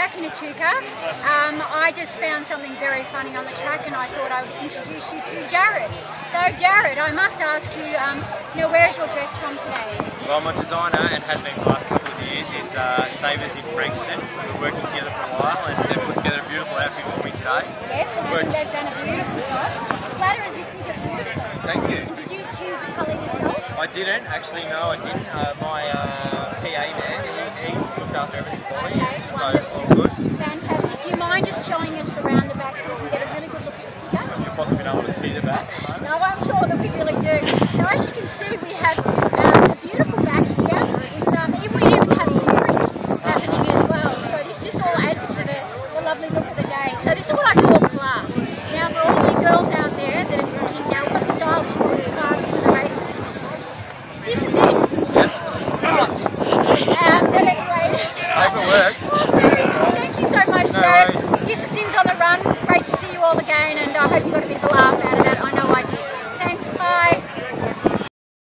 back in Echuca. Um, I just found something very funny on the track and I thought I would introduce you to Jared. So Jared, I must ask you, um, you know, where's your dress from today? Well, my designer, and has been for the last couple of years, is uh, Sabres in Frankston. We've been working together for a while and they've put together a beautiful outfit for me today. Yes, and I think they've done a beautiful job. Flatters you figure beautiful. Thank you. And did you choose the colour yourself? I didn't, actually, no, I didn't. Uh, my uh, PA man, looked after everything for me, Okay, so all good. Fantastic. Do you mind just showing us around the back so we can get a really good look at the figure? You'll possibly not able to see the back. No, I'm sure that we really do. So as you can see, we have um, a beautiful back here. With, um, we even have some print happening as well. So this just all adds to the, the lovely look of the day. So this is what I call class. Now for all you girls out there that are thinking, now what style should was classy for the races? This is it. Not. Hope it works. Well, thank you so much, No worries. Here's the Cinz on the Run. Great to see you all again, and I hope you got a bit of a laugh out of that.